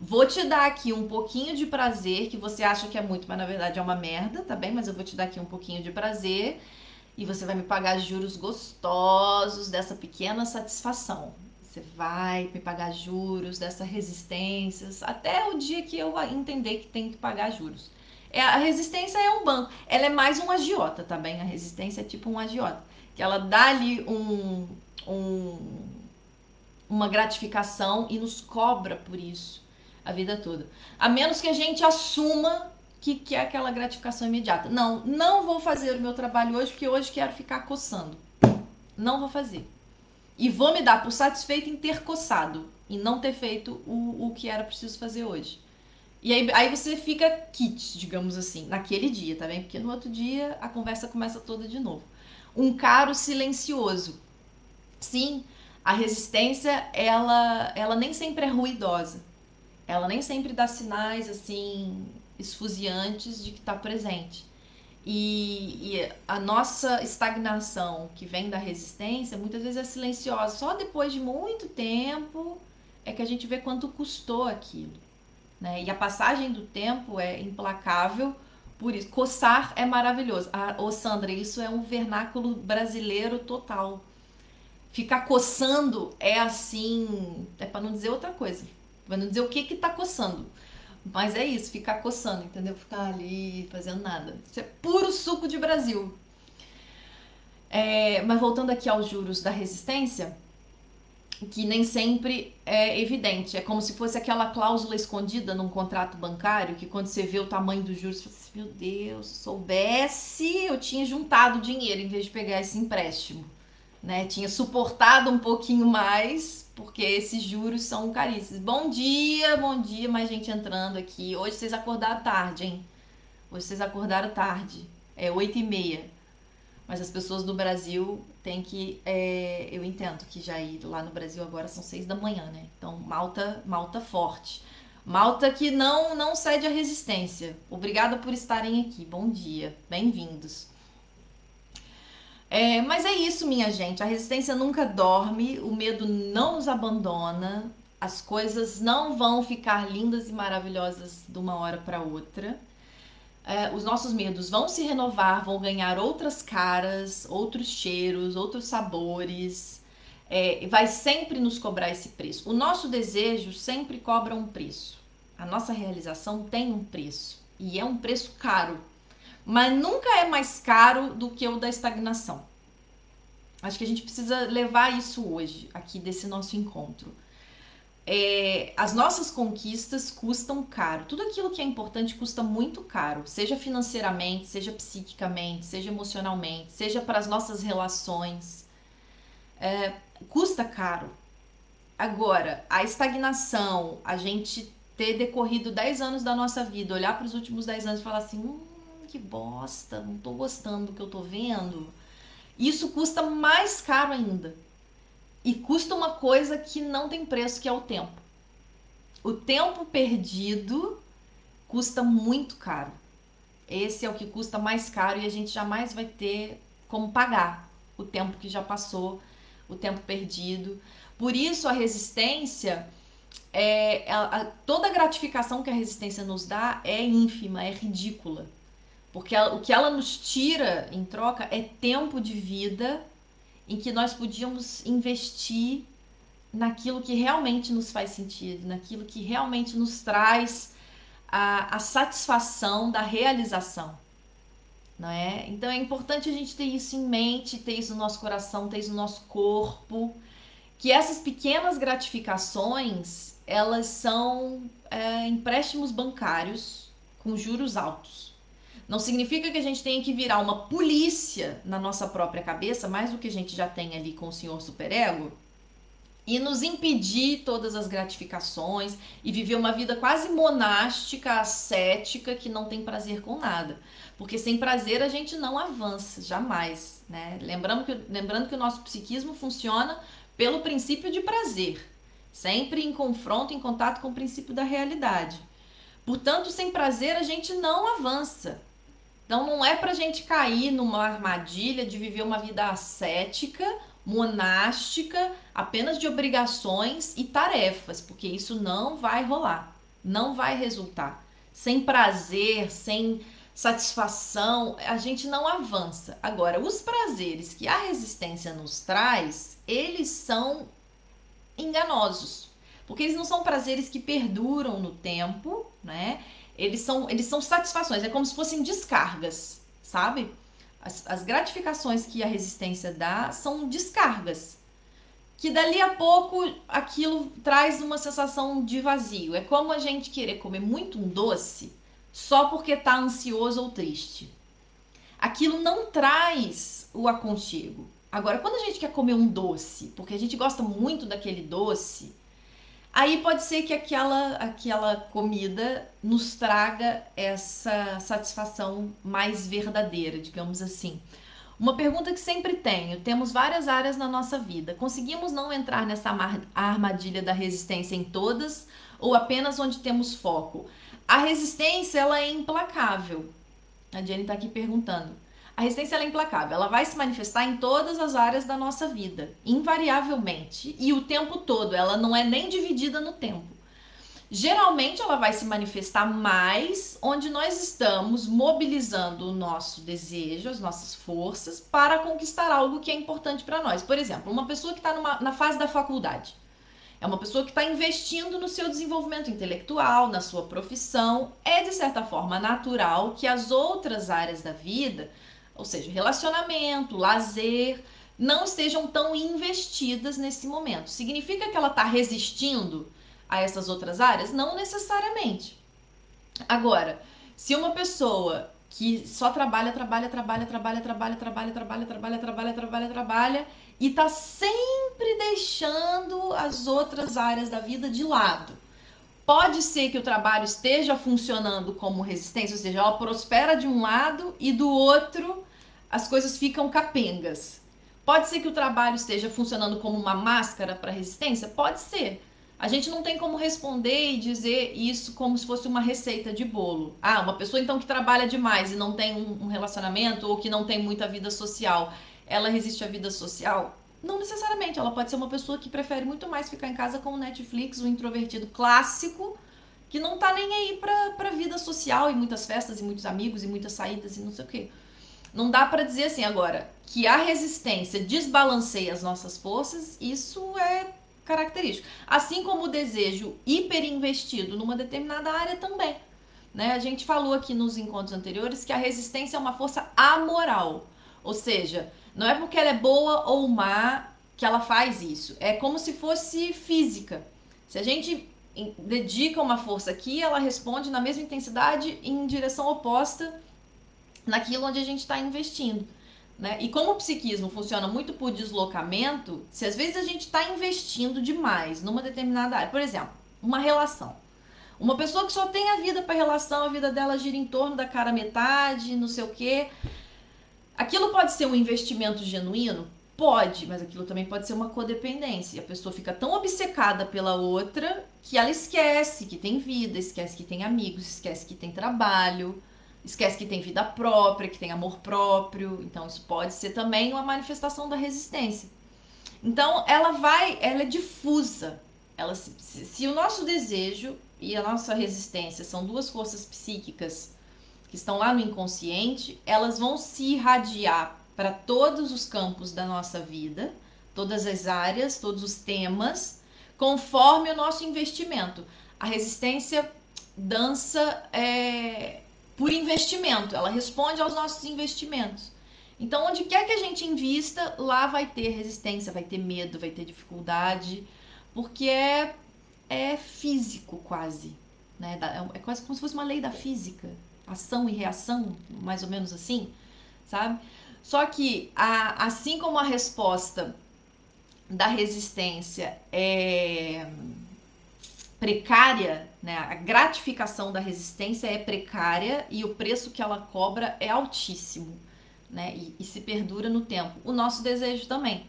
Vou te dar aqui um pouquinho de prazer, que você acha que é muito, mas na verdade é uma merda, tá bem? Mas eu vou te dar aqui um pouquinho de prazer e você vai me pagar juros gostosos dessa pequena satisfação. Você vai me pagar juros dessa resistências até o dia que eu entender que tem que pagar juros. É, a resistência é um banco, ela é mais um agiota, tá bem? A resistência é tipo um agiota, que ela dá ali um, um uma gratificação e nos cobra por isso a vida toda. A menos que a gente assuma que quer aquela gratificação imediata. Não, não vou fazer o meu trabalho hoje porque hoje quero ficar coçando. Não vou fazer. E vou me dar por satisfeito em ter coçado e não ter feito o, o que era preciso fazer hoje. E aí, aí você fica kit, digamos assim, naquele dia, tá bem? Porque no outro dia a conversa começa toda de novo. Um caro silencioso. Sim, a resistência, ela, ela nem sempre é ruidosa ela nem sempre dá sinais assim esfuziantes de que está presente. E, e, a nossa estagnação, que vem da resistência, muitas vezes é silenciosa. Só depois de muito tempo é que a gente vê quanto custou aquilo. Né? E a passagem do tempo é implacável. Por isso, coçar é maravilhoso. Ah, ô Sandra, isso é um vernáculo brasileiro total. Ficar coçando é assim, é para não dizer outra coisa Vai não dizer o que que tá coçando. Mas é isso, ficar coçando, entendeu? Ficar ali fazendo nada. Isso é puro suco de Brasil. É, mas voltando aqui aos juros da resistência, que nem sempre é evidente. É como se fosse aquela cláusula escondida num contrato bancário, que quando você vê o tamanho dos juros, você fala assim, meu Deus, se soubesse, eu tinha juntado dinheiro em vez de pegar esse empréstimo. Né? Tinha suportado um pouquinho mais porque esses juros são caríssimos. Bom dia, bom dia, mais gente entrando aqui. Hoje vocês acordaram tarde, hein? Hoje vocês acordaram tarde. É oito e meia. Mas as pessoas do Brasil têm que. É, eu entendo que já ir lá no Brasil agora são seis da manhã, né? Então, malta, malta forte. Malta que não, não cede à resistência. Obrigada por estarem aqui. Bom dia. Bem-vindos. É, mas é isso, minha gente. A resistência nunca dorme, o medo não nos abandona, as coisas não vão ficar lindas e maravilhosas de uma hora para outra. É, os nossos medos vão se renovar, vão ganhar outras caras, outros cheiros, outros sabores. É, vai sempre nos cobrar esse preço. O nosso desejo sempre cobra um preço. A nossa realização tem um preço. E é um preço caro. Mas nunca é mais caro do que o da estagnação. Acho que a gente precisa levar isso hoje, aqui desse nosso encontro. É, as nossas conquistas custam caro. Tudo aquilo que é importante custa muito caro, seja financeiramente, seja psiquicamente, seja emocionalmente, seja para as nossas relações. É, custa caro. Agora, a estagnação, a gente ter decorrido 10 anos da nossa vida, olhar para os últimos 10 anos e falar assim: hum, que bosta, não tô gostando do que eu tô vendo. Isso custa mais caro ainda. E custa uma coisa que não tem preço, que é o tempo. O tempo perdido custa muito caro. Esse é o que custa mais caro e a gente jamais vai ter como pagar o tempo que já passou, o tempo perdido. Por isso a resistência é, a, a, toda a gratificação que a resistência nos dá é ínfima, é ridícula. Porque ela, o que ela nos tira em troca é tempo de vida em que nós podíamos investir naquilo que realmente nos faz sentido, naquilo que realmente nos traz a, a satisfação da realização. Não é? Então é importante a gente ter isso em mente, ter isso no nosso coração, ter isso no nosso corpo, que essas pequenas gratificações elas são é, empréstimos bancários com juros altos. Não significa que a gente tenha que virar uma polícia na nossa própria cabeça, mais do que a gente já tem ali com o senhor superego, e nos impedir todas as gratificações e viver uma vida quase monástica, ascética, que não tem prazer com nada. Porque sem prazer a gente não avança, jamais. Né? Lembrando, que, lembrando que o nosso psiquismo funciona pelo princípio de prazer, sempre em confronto, em contato com o princípio da realidade. Portanto, sem prazer a gente não avança. Então não é para gente cair numa armadilha de viver uma vida ascética, monástica, apenas de obrigações e tarefas, porque isso não vai rolar, não vai resultar. Sem prazer, sem satisfação, a gente não avança. Agora, os prazeres que a resistência nos traz, eles são enganosos, porque eles não são prazeres que perduram no tempo, né? Eles são, eles são satisfações, é como se fossem descargas, sabe? As, as gratificações que a resistência dá são descargas. Que dali a pouco aquilo traz uma sensação de vazio. É como a gente querer comer muito um doce só porque tá ansioso ou triste. Aquilo não traz o aconchego. Agora, quando a gente quer comer um doce, porque a gente gosta muito daquele doce, Aí pode ser que aquela, aquela comida nos traga essa satisfação mais verdadeira, digamos assim. Uma pergunta que sempre tenho: temos várias áreas na nossa vida. Conseguimos não entrar nessa armadilha da resistência em todas ou apenas onde temos foco? A resistência ela é implacável. A Jenny está aqui perguntando. A resistência é implacável, ela vai se manifestar em todas as áreas da nossa vida, invariavelmente, e o tempo todo, ela não é nem dividida no tempo. Geralmente ela vai se manifestar mais onde nós estamos mobilizando o nosso desejo, as nossas forças para conquistar algo que é importante para nós. Por exemplo, uma pessoa que está na fase da faculdade. É uma pessoa que está investindo no seu desenvolvimento intelectual, na sua profissão. É, de certa forma, natural que as outras áreas da vida ou seja, relacionamento, lazer, não estejam tão investidas nesse momento. Significa que ela está resistindo a essas outras áreas? Não necessariamente. Agora, se uma pessoa que só trabalha, trabalha, trabalha, trabalha, trabalha, trabalha, trabalha, trabalha, trabalha, trabalha, trabalha e tá sempre deixando as outras áreas da vida de lado. Pode ser que o trabalho esteja funcionando como resistência, ou seja, ela prospera de um lado e do outro as coisas ficam capengas. Pode ser que o trabalho esteja funcionando como uma máscara para resistência? Pode ser. A gente não tem como responder e dizer isso como se fosse uma receita de bolo. Ah, uma pessoa então que trabalha demais e não tem um relacionamento ou que não tem muita vida social, ela resiste à vida social? Não necessariamente. Ela pode ser uma pessoa que prefere muito mais ficar em casa com o Netflix, o introvertido clássico, que não tá nem aí pra, pra vida social e muitas festas e muitos amigos e muitas saídas e não sei o quê. Não dá para dizer assim agora que a resistência desbalanceia as nossas forças, isso é característico. Assim como o desejo hiperinvestido numa determinada área também. Né? A gente falou aqui nos encontros anteriores que a resistência é uma força amoral, ou seja, não é porque ela é boa ou má que ela faz isso, é como se fosse física. Se a gente dedica uma força aqui, ela responde na mesma intensidade em direção oposta naquilo onde a gente está investindo. Né? E como o psiquismo funciona muito por deslocamento, se às vezes a gente está investindo demais numa determinada área, por exemplo, uma relação. Uma pessoa que só tem a vida para relação, a vida dela gira em torno da cara metade, não sei o quê. Aquilo pode ser um investimento genuíno? Pode, mas aquilo também pode ser uma codependência. A pessoa fica tão obcecada pela outra que ela esquece que tem vida, esquece que tem amigos, esquece que tem trabalho, esquece que tem vida própria, que tem amor próprio. Então, isso pode ser também uma manifestação da resistência. Então, ela vai, ela é difusa. Ela, se, se o nosso desejo e a nossa resistência são duas forças psíquicas que estão lá no inconsciente, elas vão se irradiar para todos os campos da nossa vida, todas as áreas, todos os temas, conforme o nosso investimento. A resistência dança é, por investimento, ela responde aos nossos investimentos. Então, onde quer que a gente invista, lá vai ter resistência, vai ter medo, vai ter dificuldade, porque é, é físico quase. Né? É quase como se fosse uma lei da física, ação e reação, mais ou menos assim, sabe? Só que, a, assim como a resposta da resistência é precária, né? A gratificação da resistência é precária e o preço que ela cobra é altíssimo, né? E, e se perdura no tempo. O nosso desejo também.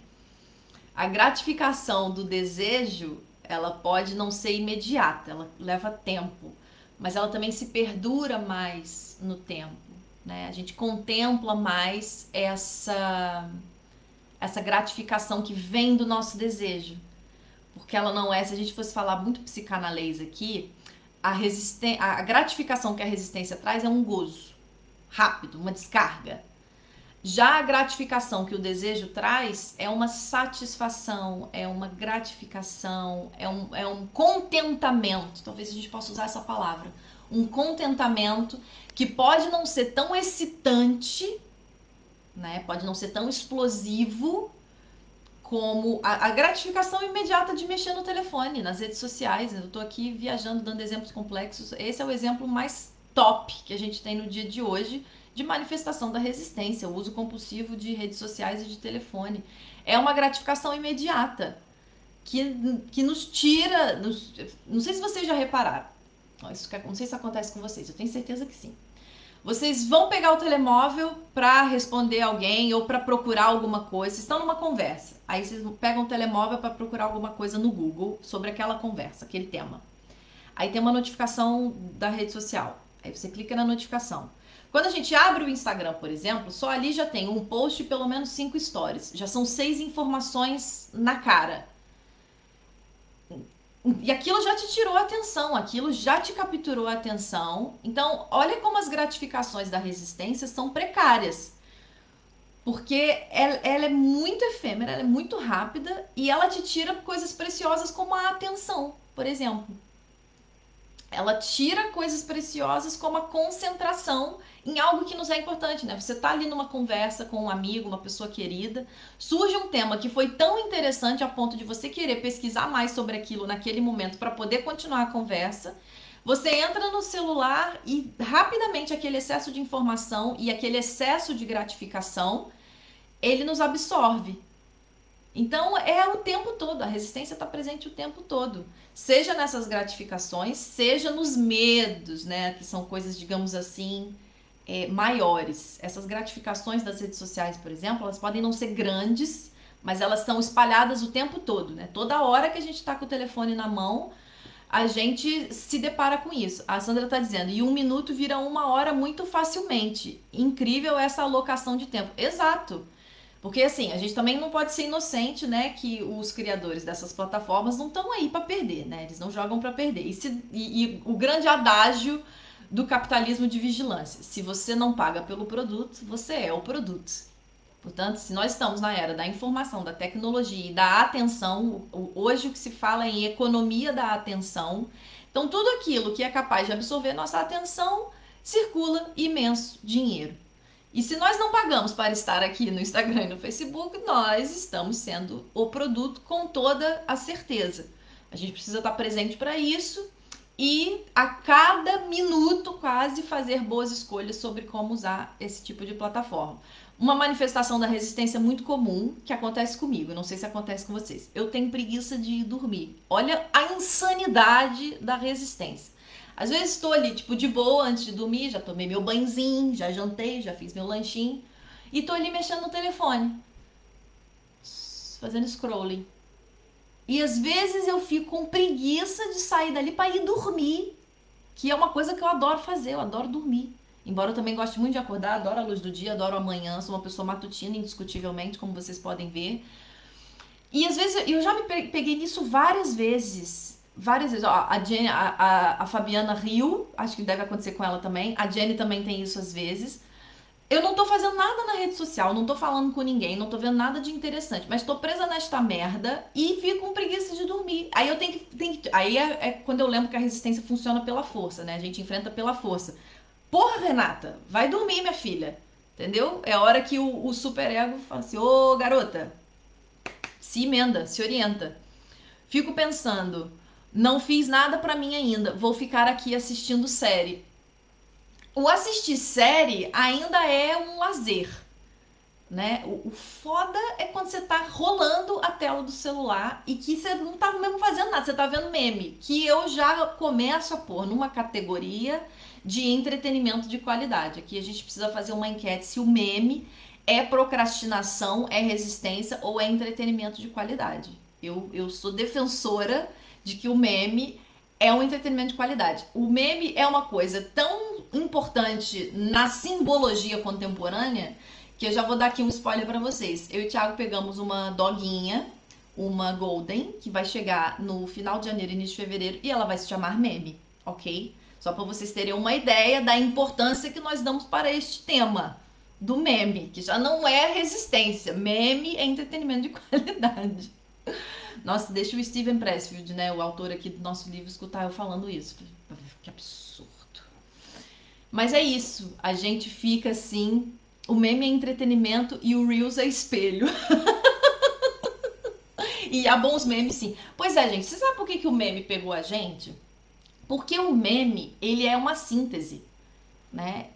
A gratificação do desejo, ela pode não ser imediata, ela leva tempo, mas ela também se perdura mais no tempo. Né? A gente contempla mais essa essa gratificação que vem do nosso desejo. Porque ela não é, se a gente fosse falar muito psicanalês aqui, a, a gratificação que a resistência traz é um gozo rápido, uma descarga. Já a gratificação que o desejo traz é uma satisfação, é uma gratificação, é um, é um contentamento. Talvez a gente possa usar essa palavra um contentamento que pode não ser tão excitante, né? Pode não ser tão explosivo como a, a, gratificação imediata de mexer no telefone, nas redes sociais. Eu estou aqui viajando, dando exemplos complexos. Esse é o exemplo mais top que a gente tem no dia de hoje de manifestação da resistência, o uso compulsivo de redes sociais e de telefone. É uma gratificação imediata que, que nos tira. Nos, não sei se vocês já repararam, não sei se acontece com vocês, eu tenho certeza que sim. Vocês vão pegar o telemóvel para responder alguém ou para procurar alguma coisa. Vocês estão numa conversa. Aí vocês pegam o telemóvel para procurar alguma coisa no Google sobre aquela conversa, aquele tema. Aí tem uma notificação da rede social. Aí você clica na notificação. Quando a gente abre o Instagram, por exemplo, só ali já tem um post e pelo menos cinco stories. Já são seis informações na cara. E aquilo já te tirou a atenção, aquilo já te capturou a atenção. Então, olha como as gratificações da resistência são precárias. Porque ela, ela é muito efêmera, ela é muito rápida e ela te tira coisas preciosas como a atenção, por exemplo ela tira coisas preciosas como a concentração em algo que nos é importante, né? Você tá ali numa conversa com um amigo, uma pessoa querida, surge um tema que foi tão interessante a ponto de você querer pesquisar mais sobre aquilo naquele momento para poder continuar a conversa. Você entra no celular e rapidamente aquele excesso de informação e aquele excesso de gratificação, ele nos absorve. Então é o tempo todo, a resistência está presente o tempo todo, seja nessas gratificações, seja nos medos, né, que são coisas, digamos assim, é, maiores. Essas gratificações das redes sociais, por exemplo, elas podem não ser grandes, mas elas são espalhadas o tempo todo, né? Toda hora que a gente está com o telefone na mão, a gente se depara com isso. A Sandra está dizendo, e um minuto vira uma hora muito facilmente. Incrível essa alocação de tempo. Exato. Porque assim, a gente também não pode ser inocente, né? Que os criadores dessas plataformas não estão aí para perder, né? Eles não jogam para perder. E, se, e, e o grande adágio do capitalismo de vigilância: se você não paga pelo produto, você é o produto. Portanto, se nós estamos na era da informação, da tecnologia e da atenção, hoje o que se fala é em economia da atenção, Então, tudo aquilo que é capaz de absorver nossa atenção circula imenso dinheiro. E se nós não pagamos para estar aqui no Instagram e no Facebook, nós estamos sendo o produto com toda a certeza. A gente precisa estar presente para isso e a cada minuto quase fazer boas escolhas sobre como usar esse tipo de plataforma. Uma manifestação da resistência muito comum que acontece comigo, não sei se acontece com vocês. Eu tenho preguiça de dormir. Olha a insanidade da resistência. Às vezes estou ali, tipo, de boa antes de dormir, já tomei meu banhozinho, já jantei, já fiz meu lanchinho e tô ali mexendo no telefone, fazendo scrolling. E às vezes eu fico com preguiça de sair dali para ir dormir, que é uma coisa que eu adoro fazer, eu adoro dormir. Embora eu também goste muito de acordar, adoro a luz do dia, adoro amanhã, sou uma pessoa matutina, indiscutivelmente, como vocês podem ver. E às vezes eu já me peguei nisso várias vezes. Várias vezes. Ó, a, Jenny, a, a, a Fabiana riu, acho que deve acontecer com ela também. A Jenny também tem isso às vezes eu não tô fazendo nada na rede social, não tô falando com ninguém, não tô vendo nada de interessante, mas tô presa nesta merda e fico com preguiça de dormir. Aí eu tenho que. Tenho que aí é, é, quando eu lembro que a resistência funciona pela força, né? A gente enfrenta pela força. Porra, Renata, vai dormir, minha filha. Entendeu? É hora que o, o superego fala assim: ô garota, se emenda, se orienta. Fico pensando, não fiz nada para mim ainda, vou ficar aqui assistindo série o assistir série ainda é um lazer, né? O, o, foda é quando você tá rolando a tela do celular e que você não tá mesmo fazendo nada, você tá vendo meme, que eu já começo a pôr numa categoria de entretenimento de qualidade. Aqui a gente precisa fazer uma enquete se o meme é procrastinação, é resistência ou é entretenimento de qualidade. Eu, eu sou defensora de que o meme é um entretenimento de qualidade. O meme é uma coisa tão importante na simbologia contemporânea que eu já vou dar aqui um spoiler para vocês. Eu e o Thiago pegamos uma doguinha, uma golden, que vai chegar no final de janeiro, início de fevereiro, e ela vai se chamar meme, ok? Só para vocês terem uma ideia da importância que nós damos para este tema do meme, que já não é resistência. Meme é entretenimento de qualidade. Nossa, deixa o Steven Pressfield, né, o autor aqui do nosso livro, escutar eu falando isso. Que absurdo. Mas é isso, a gente fica assim, o meme é entretenimento e o Reels é espelho. e há bons memes sim. Pois é, gente, você sabe por que, que o meme pegou a gente? Porque o meme, ele é uma síntese, né?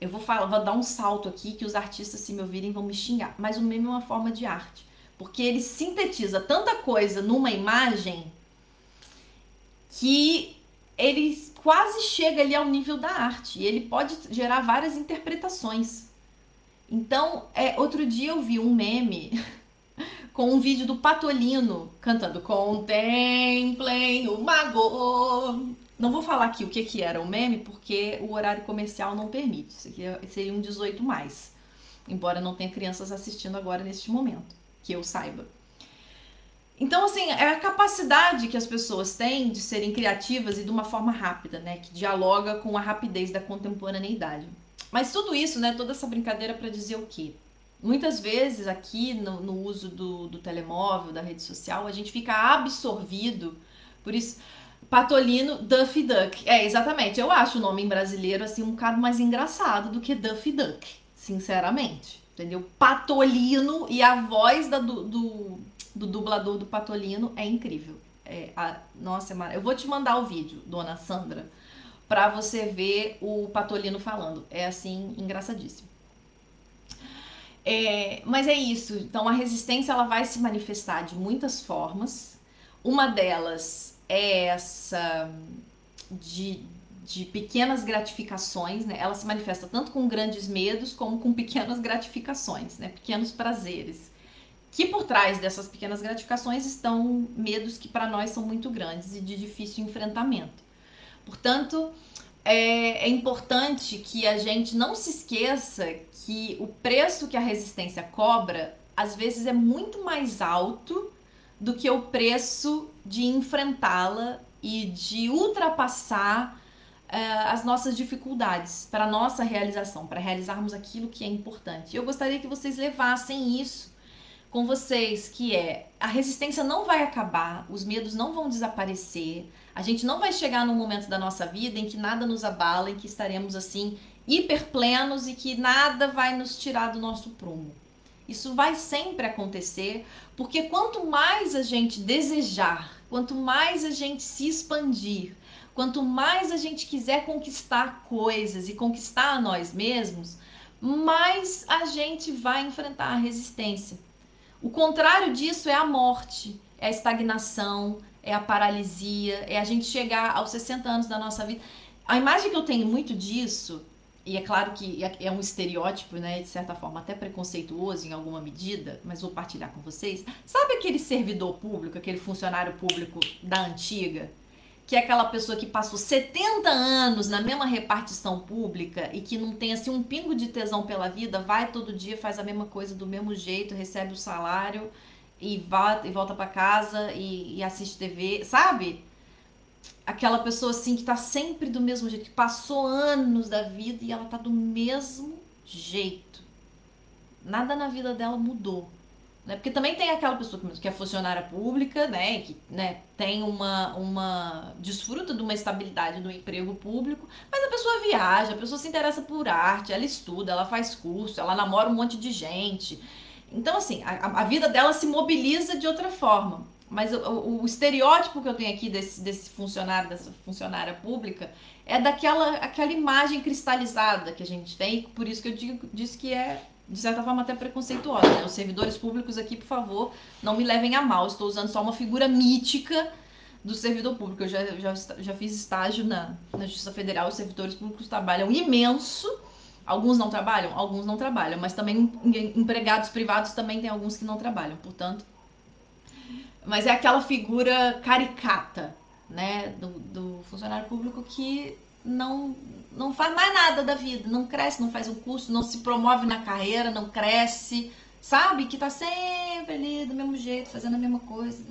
Eu vou falar, vou dar um salto aqui que os artistas se me ouvirem vão me xingar, mas o meme é uma forma de arte porque ele sintetiza tanta coisa numa imagem que ele quase chega ali ao nível da arte. E ele pode gerar várias interpretações. Então, é, outro dia eu vi um meme com um vídeo do Patolino cantando Contemplem o Mago. Não vou falar aqui o que, que era o meme, porque o horário comercial não permite. Isso aqui é, seria um 18 mais. Embora não tenha crianças assistindo agora neste momento que eu saiba. Então, assim, é a capacidade que as pessoas têm de serem criativas e de uma forma rápida, né? Que dialoga com a rapidez da contemporaneidade. Mas tudo isso, né? Toda essa brincadeira para dizer o quê? Muitas vezes aqui no, no uso do, do, telemóvel, da rede social, a gente fica absorvido por isso. Patolino Duffy Duck. É, exatamente. Eu acho o nome em brasileiro assim um bocado mais engraçado do que Duffy Duck, sinceramente entendeu? Patolino e a voz da, do, do, do, dublador do Patolino é incrível. É, a, nossa, é eu vou te mandar o vídeo, dona Sandra, para você ver o Patolino falando. É assim, engraçadíssimo. É, mas é isso. Então a resistência ela vai se manifestar de muitas formas. Uma delas é essa de de pequenas gratificações, né? Ela se manifesta tanto com grandes medos como com pequenas gratificações, né? Pequenos prazeres. Que por trás dessas pequenas gratificações estão medos que para nós são muito grandes e de difícil enfrentamento. Portanto, é, é importante que a gente não se esqueça que o preço que a resistência cobra às vezes é muito mais alto do que o preço de enfrentá-la e de ultrapassar as nossas dificuldades para a nossa realização, para realizarmos aquilo que é importante. Eu gostaria que vocês levassem isso com vocês, que é a resistência não vai acabar, os medos não vão desaparecer, A gente não vai chegar num momento da nossa vida em que nada nos abala, em que estaremos assim hiperplenos e que nada vai nos tirar do nosso prumo. Isso vai sempre acontecer, porque quanto mais a gente desejar, quanto mais a gente se expandir, quanto mais a gente quiser conquistar coisas e conquistar a nós mesmos, mais a gente vai enfrentar a resistência. O contrário disso é a morte, é a estagnação, é a paralisia, é a gente chegar aos 60 anos da nossa vida. A imagem que eu tenho muito disso e é claro que é, é um estereótipo, né, de certa forma até preconceituoso em alguma medida, mas vou partilhar com vocês. Sabe aquele servidor público, aquele funcionário público da antiga, que é aquela pessoa que passou 70 anos na mesma repartição pública e que não tem assim um pingo de tesão pela vida, vai todo dia, faz a mesma coisa do mesmo jeito, recebe o salário e, vai, e volta para casa e, e assiste TV, sabe? aquela pessoa assim que tá sempre do mesmo jeito, que passou anos da vida e ela tá do mesmo jeito. Nada na vida dela mudou. Né? Porque também tem aquela pessoa que é funcionária pública, né? Que né, tem uma, uma. desfruta de uma estabilidade no emprego público, mas a pessoa viaja, a pessoa se interessa por arte, ela estuda, ela faz curso, ela namora um monte de gente. Então, assim, a, a vida dela se mobiliza de outra forma. Mas o, o, estereótipo que eu tenho aqui desse, desse funcionário, dessa funcionária pública, é daquela aquela imagem cristalizada que a gente tem, por isso que eu digo, disse que é, de certa forma, até preconceituosa. Né? Os servidores públicos aqui, por favor, não me levem a mal, estou usando só uma figura mítica do servidor público. Eu já, já, já fiz estágio na, na Justiça Federal, os servidores públicos trabalham imenso. Alguns não trabalham, alguns não trabalham, mas também empregados privados também tem alguns que não trabalham. Portanto, mas é aquela figura caricata, né, do, do funcionário público que não não faz mais nada da vida, não cresce, não faz um curso, não se promove na carreira, não cresce, sabe? Que tá sempre ali do mesmo jeito, fazendo a mesma coisa.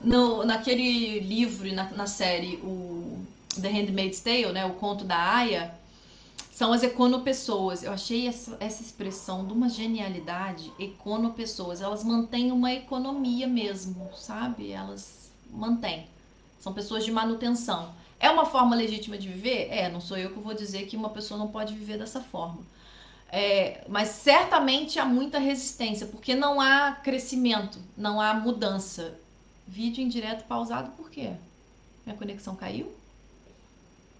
No, naquele livro, na, na série, o The Handmaid's Tale, né, o conto da Aya, são as econopessoas. Eu achei essa, essa expressão de uma genialidade, econopessoas. Elas mantêm uma economia mesmo, sabe? Elas mantêm. São pessoas de manutenção. É uma forma legítima de viver? É, não sou eu que vou dizer que uma pessoa não pode viver dessa forma. É, mas certamente há muita resistência, porque não há crescimento, não há mudança. Vídeo em direto pausado, por quê? Minha conexão caiu?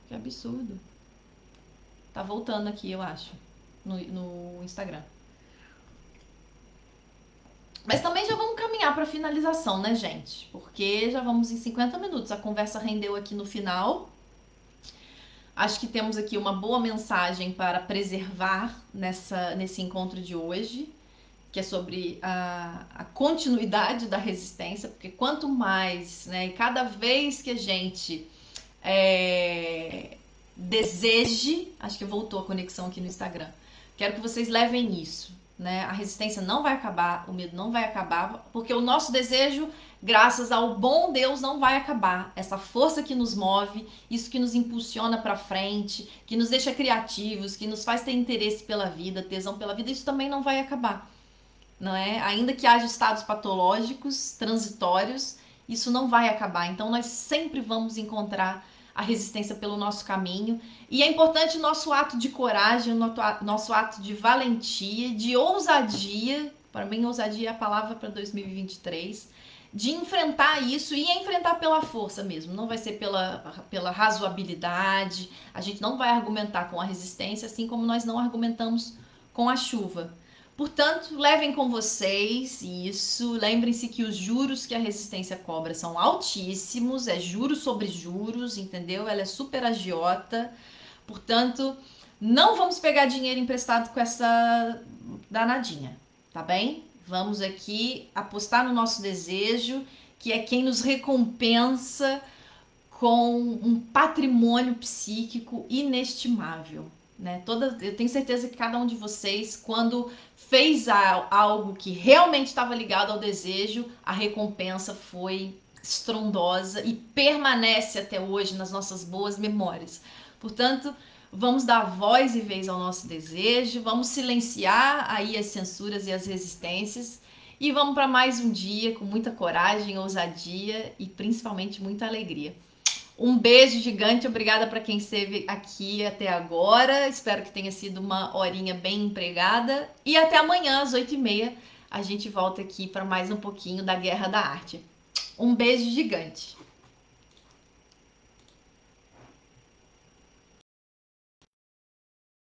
Que absurdo. Tá voltando aqui, eu acho, no, no Instagram. Mas também já vamos caminhar para finalização, né, gente? Porque já vamos em 50 minutos. A conversa rendeu aqui no final. Acho que temos aqui uma boa mensagem para preservar nessa, nesse encontro de hoje, que é sobre a, a continuidade da resistência, porque quanto mais, né, cada vez que a gente é, deseje. Acho que voltou a conexão aqui no Instagram. Quero que vocês levem isso. Né? A resistência não vai acabar, o medo não vai acabar, porque o nosso desejo, graças ao bom Deus, não vai acabar. Essa força que nos move, isso que nos impulsiona para frente, que nos deixa criativos, que nos faz ter interesse pela vida, tesão pela vida, isso também não vai acabar. Não é? Ainda que haja estados patológicos, transitórios, isso não vai acabar. Então nós sempre vamos encontrar a resistência pelo nosso caminho. E é importante o nosso ato de coragem, o nosso ato de valentia, de ousadia. Para mim, ousadia é a palavra para 2023 de enfrentar isso e enfrentar pela força mesmo. Não vai ser pela, pela razoabilidade. A gente não vai argumentar com a resistência, assim como nós não argumentamos com a chuva. Portanto, levem com vocês isso. Lembrem-se que os juros que a resistência cobra são altíssimos, é juros sobre juros, entendeu? Ela é super agiota. Portanto, não vamos pegar dinheiro emprestado com essa danadinha, tá bem? Vamos aqui apostar no nosso desejo, que é quem nos recompensa com um patrimônio psíquico inestimável. Né? Toda, eu tenho certeza que cada um de vocês, quando fez algo que realmente estava ligado ao desejo, a recompensa foi estrondosa e permanece até hoje nas nossas boas memórias. Portanto, vamos dar voz e vez ao nosso desejo, vamos silenciar aí as censuras e as resistências E vamos para mais um dia com muita coragem, ousadia e principalmente muita alegria. Um beijo gigante, obrigada para quem esteve aqui até agora. Espero que tenha sido uma horinha bem empregada. E até amanhã, às 8h30, a gente volta aqui para mais um pouquinho da Guerra da Arte. Um beijo gigante.